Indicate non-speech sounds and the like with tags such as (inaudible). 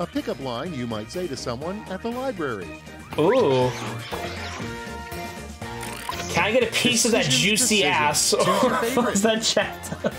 A pickup line you might say to someone at the library. Ooh. Can I get a piece of that juicy decision. ass? (laughs) Or that chat?